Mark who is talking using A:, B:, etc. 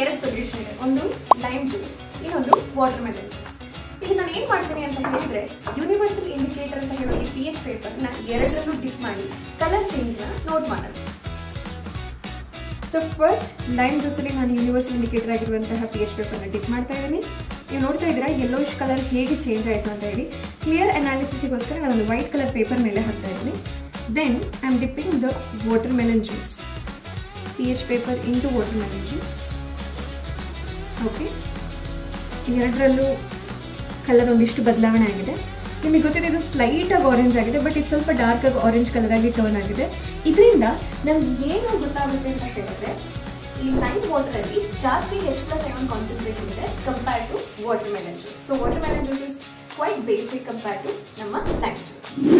A: ಎರಡು ಸೊಲ್ಯೂಷನ್ ಇದೆ. ಒಂದು ಲೈಮ್ ಜ್ಯೂಸ್ ಇನ್ನೊಂದು ವಾಟರ್ ಮೆಲನ್ ಜ್ಯೂಸ್ ಇದು ನಾನು ಏನು ಮಾಡ್ತೀನಿ ಅಂತ ಹೇಳಿದ್ರೆ ಯೂನಿವರ್ಸಲ್ ಇಂಡಿಕೇಟರ್ ಅಂತ ಹೇಳೋ ಈ ಪಿ ಎಚ್ ಪೇಪರ್ನ ಎರಡರಲ್ಲೂ ಡಿಪ್ ಮಾಡಿ ಕಲರ್ ಚೇಂಜ್ನ ನೋಟ್ ಮಾಡೋಣ. ಸೊ ಫಸ್ಟ್ ಲೈಮ್ ಜ್ಯೂಸಲ್ಲಿ ನಾನು ಯೂನಿವರ್ಸಲ್ ಇಂಡಿಕೇಟರ್ ಆಗಿರುವಂತಹ ಪಿ ಎಚ್ ಪೇಪರ್ನ ಡಿಪ್ ಮಾಡ್ತಾ ಇದ್ದೀನಿ. ನೀವು ನೋಡ್ತಾ ಇದ್ದೀರಾ ಯೆಲ್ಲೋಯಿಶ್ ಕಲರ್ ಹೇಗೆ ಚೇಂಜ್ ಆಯಿತು ಅಂತ ಹೇಳಿ. ಕ್ಲಿಯರ್ ಅನಾಲಿಸಿಸ್ಗೋಸ್ಕರ ನಾನು ವೈಟ್ ಕಲರ್ ಪೇಪರ್ ಮೇಲೆ ಹಾಕ್ತಾ ಇದ್ದೀನಿ. Then I am dipping the watermelon juice p H paper into watermelon juice okay ಎರಡರಲ್ಲೂ ಕಲರ್ ಒಂದಿಷ್ಟು ಬದಲಾವಣೆ ಆಗಿದೆ. ನಿಮಗೆ ಗೊತ್ತಿದೆ ಇದು ಸ್ಲೈಟಾಗಿ ಆರೆಂಜ್ ಆಗಿದೆ ಬಟ್ ಇದು ಸ್ವಲ್ಪ ಡಾರ್ಕ್ ಆಗಿ ಆರೆಂಜ್ ಕಲರಾಗಿ ಟರ್ನ್ ಆಗಿದೆ. ಇದರಿಂದ ನಮ್ಗೆ ಏನು ಗೊತ್ತಾಗುತ್ತೆ ಅಂತ ಹೇಳಿದ್ರೆ ಈ ಲೈಮ್ ವಾಟರಲ್ಲಿ ಜಾಸ್ತಿ ಹೆಚ್ ಪ್ಲಸ್ ಐವನ್ ಕಾನ್ಸಂಟ್ರೇಷನ್ ಇದೆ compare to watermelon juice so watermelon juice is quite basic compare to ನಮ್ಮ ಲೈಮ್ ಜ್ಯೂಸ್